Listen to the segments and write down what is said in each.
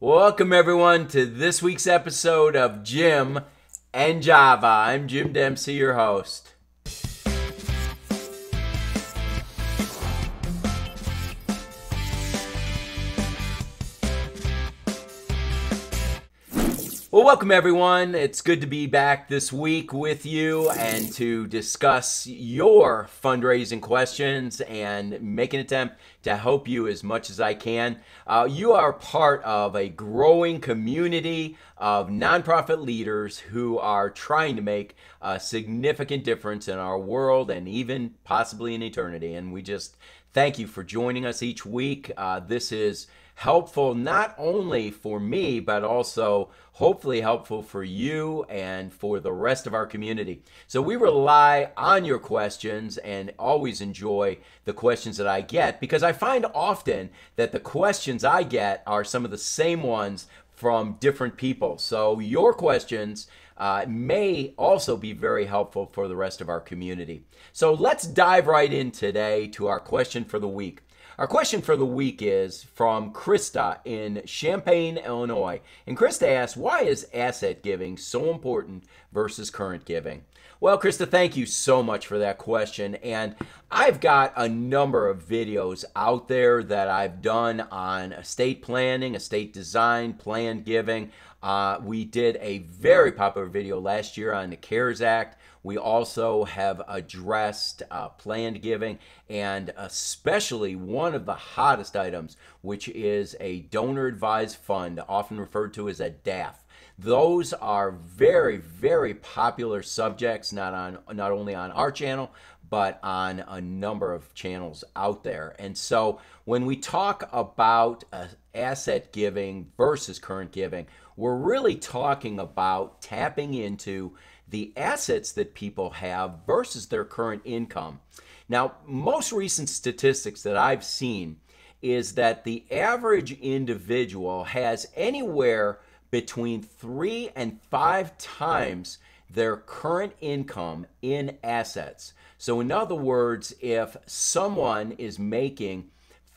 Welcome, everyone, to this week's episode of Jim and Java. I'm Jim Dempsey, your host. Well, welcome everyone. It's good to be back this week with you and to discuss your fundraising questions and make an attempt to help you as much as I can. Uh, you are part of a growing community of nonprofit leaders who are trying to make a significant difference in our world and even possibly in eternity. And we just thank you for joining us each week. Uh, this is helpful not only for me, but also hopefully helpful for you and for the rest of our community. So we rely on your questions and always enjoy the questions that I get because I find often that the questions I get are some of the same ones from different people. So your questions uh, may also be very helpful for the rest of our community. So let's dive right in today to our question for the week. Our question for the week is from Krista in Champaign, Illinois. And Krista asks, why is asset giving so important versus current giving? Well, Krista, thank you so much for that question. And I've got a number of videos out there that I've done on estate planning, estate design, plan giving. Uh, we did a very popular video last year on the CARES Act. We also have addressed uh, planned giving and especially one of the hottest items, which is a donor advised fund, often referred to as a DAF. Those are very, very popular subjects, not on not only on our channel, but on a number of channels out there. And so when we talk about uh, asset giving versus current giving, we're really talking about tapping into the assets that people have versus their current income. Now, most recent statistics that I've seen is that the average individual has anywhere between three and five times their current income in assets. So, in other words, if someone is making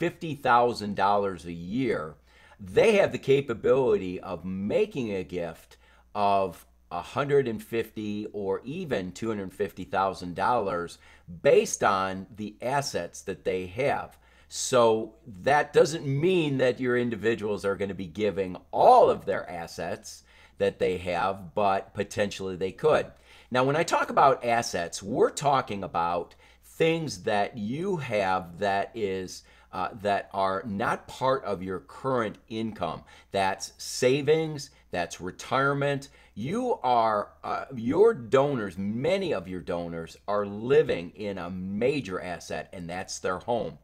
$50,000 a year, they have the capability of making a gift of 150 or even $250,000 based on the assets that they have. So that doesn't mean that your individuals are going to be giving all of their assets that they have, but potentially they could. Now, when I talk about assets, we're talking about things that you have that is uh, that are not part of your current income. That's savings, that's retirement. You are, uh, your donors, many of your donors are living in a major asset, and that's their home.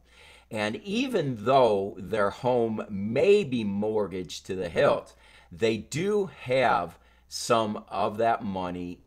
And even though their home may be mortgaged to the hilt, they do have some of that money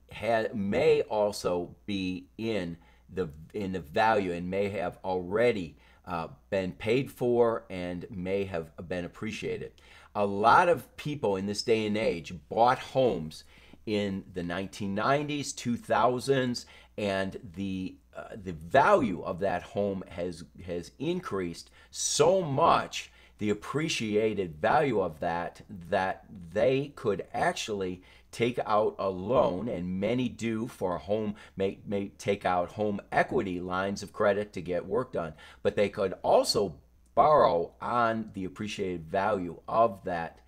may also be in the in the value and may have already uh, been paid for and may have been appreciated. A lot of people in this day and age bought homes in the 1990s, 2000s, and the uh, the value of that home has has increased so much the appreciated value of that that they could actually take out a loan and many do for home may, may take out home equity lines of credit to get work done. But they could also borrow on the appreciated value of that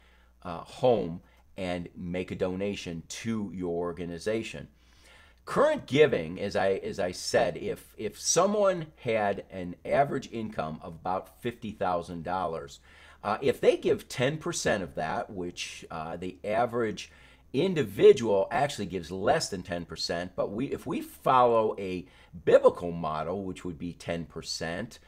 uh, home and make a donation to your organization current giving as i as i said if if someone had an average income of about $50000 uh, if they give 10% of that which uh, the average individual actually gives less than 10% but we if we follow a biblical model which would be 10%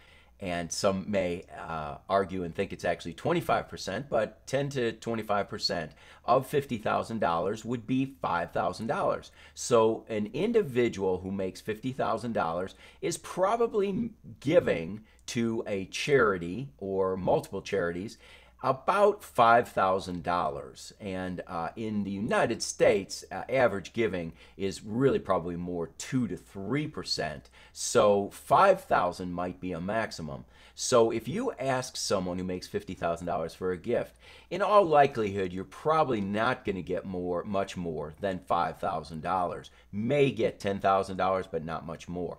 and some may uh, argue and think it's actually 25%, but 10 to 25% of $50,000 would be $5,000. So an individual who makes $50,000 is probably giving to a charity or multiple charities about $5,000. And uh, in the United States, uh, average giving is really probably more 2 to 3%. So 5,000 might be a maximum. So if you ask someone who makes $50,000 for a gift, in all likelihood, you're probably not going to get more, much more than $5,000. May get $10,000, but not much more.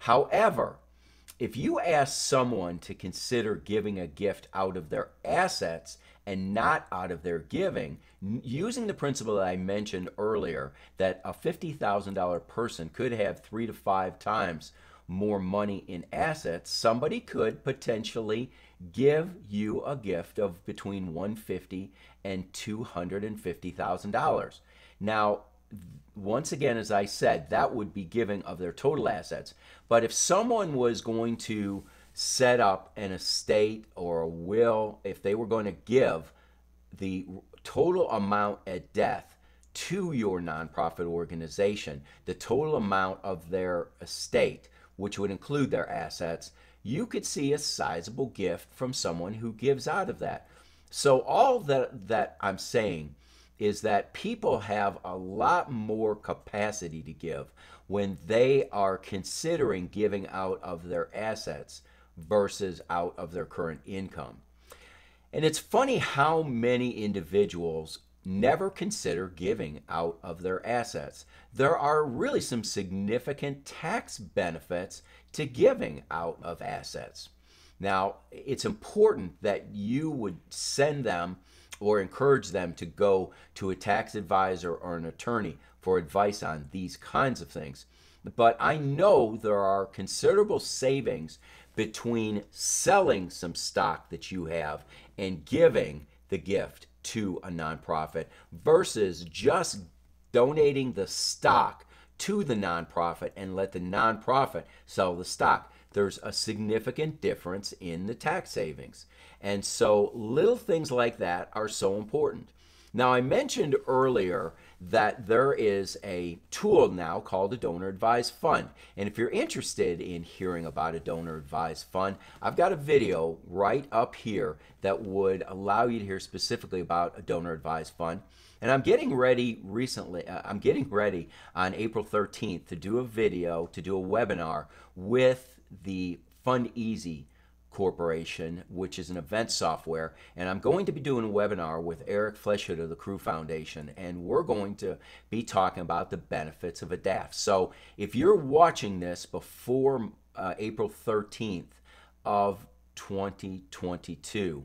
However, if you ask someone to consider giving a gift out of their assets and not out of their giving, using the principle that I mentioned earlier, that a $50,000 person could have three to five times more money in assets, somebody could potentially give you a gift of between 150 and $250,000. Now, once again, as I said, that would be giving of their total assets. But if someone was going to set up an estate or a will, if they were going to give the total amount at death to your nonprofit organization, the total amount of their estate, which would include their assets, you could see a sizable gift from someone who gives out of that. So all that that I'm saying is that people have a lot more capacity to give when they are considering giving out of their assets versus out of their current income. And it's funny how many individuals never consider giving out of their assets. There are really some significant tax benefits to giving out of assets. Now, it's important that you would send them or encourage them to go to a tax advisor or an attorney for advice on these kinds of things. But I know there are considerable savings between selling some stock that you have and giving the gift to a nonprofit versus just donating the stock to the nonprofit and let the nonprofit sell the stock there's a significant difference in the tax savings. And so little things like that are so important. Now, I mentioned earlier that there is a tool now called a donor advised fund. And if you're interested in hearing about a donor advised fund, I've got a video right up here that would allow you to hear specifically about a donor advised fund. And I'm getting ready recently, uh, I'm getting ready on April 13th to do a video, to do a webinar with the FundEasy Corporation, which is an event software. And I'm going to be doing a webinar with Eric Fleshhood of the Crew Foundation, and we're going to be talking about the benefits of a DAF. So if you're watching this before uh, April 13th of 2022,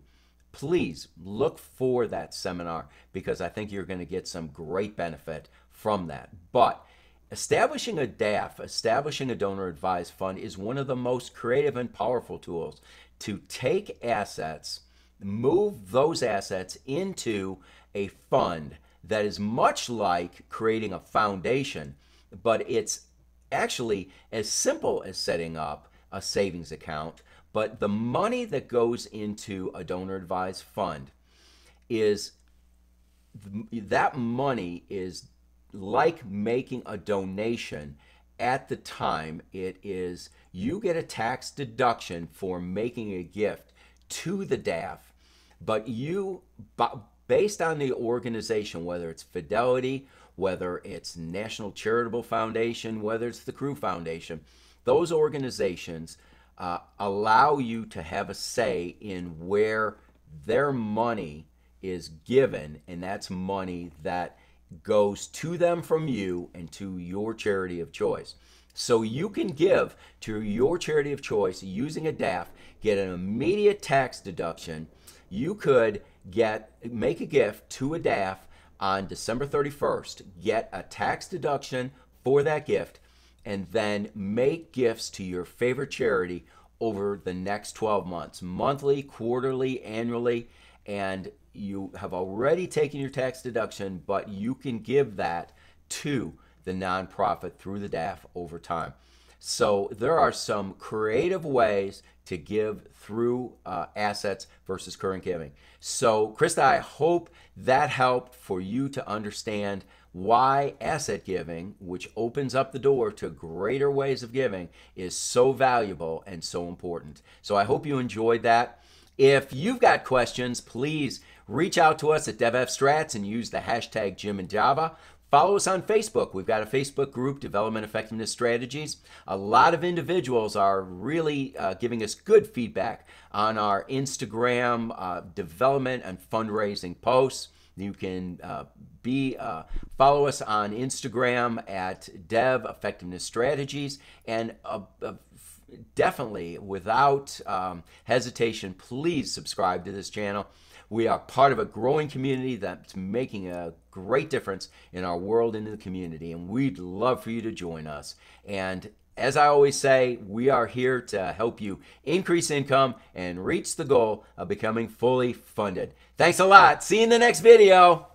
please look for that seminar because I think you're going to get some great benefit from that. But Establishing a DAF, establishing a donor advised fund, is one of the most creative and powerful tools to take assets, move those assets into a fund that is much like creating a foundation, but it's actually as simple as setting up a savings account. But the money that goes into a donor advised fund is that money is like making a donation at the time it is you get a tax deduction for making a gift to the DAF, but you based on the organization whether it's Fidelity, whether it's National Charitable Foundation, whether it's the Crew Foundation, those organizations uh, allow you to have a say in where their money is given, and that's money that goes to them from you and to your charity of choice. So you can give to your charity of choice using a DAF, get an immediate tax deduction. You could get make a gift to a DAF on December 31st, get a tax deduction for that gift, and then make gifts to your favorite charity over the next 12 months, monthly, quarterly, annually, and you have already taken your tax deduction, but you can give that to the nonprofit through the DAF over time. So there are some creative ways to give through uh, assets versus current giving. So, Krista, I hope that helped for you to understand why asset giving, which opens up the door to greater ways of giving, is so valuable and so important. So, I hope you enjoyed that. If you've got questions, please reach out to us at DevEffStrats and use the hashtag Jim and Java. Follow us on Facebook. We've got a Facebook group, Development Effectiveness Strategies. A lot of individuals are really uh, giving us good feedback on our Instagram uh, development and fundraising posts. You can uh, be uh, follow us on Instagram at Dev Effectiveness Strategies and uh, uh, definitely without um, hesitation, please subscribe to this channel. We are part of a growing community that's making a great difference in our world and in the community, and we'd love for you to join us. And as I always say, we are here to help you increase income and reach the goal of becoming fully funded. Thanks a lot. See you in the next video.